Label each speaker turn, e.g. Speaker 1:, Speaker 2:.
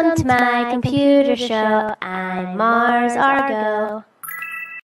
Speaker 1: Welcome to my computer show. I'm Mars Argo.